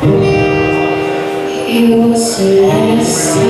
It was the last